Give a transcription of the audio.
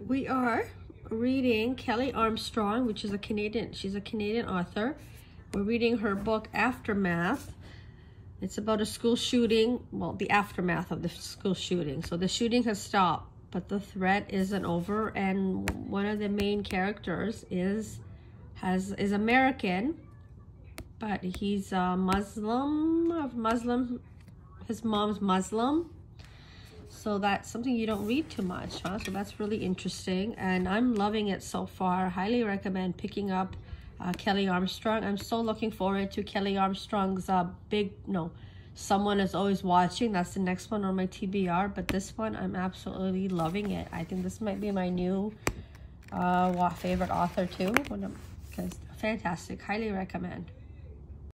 We are reading Kelley Armstrong, which is a Canadian, she's a Canadian author. We're reading her book, Aftermath. It's about a school shooting, well, the aftermath of the school shooting. So the shooting has stopped, but the threat isn't over. And one of the main characters is has is American, but he's a Muslim, of Muslim, his mom's Muslim so that's something you don't read too much, huh? So that's really interesting. And I'm loving it so far. Highly recommend picking up uh, Kelley Armstrong. I'm so looking forward to Kelley Armstrong's uh, big, no, Someone is Always Watching. That's the next one on my TBR. But this one, I'm absolutely loving it. I think this might be my new uh, favorite author too. Because fantastic. Highly recommend.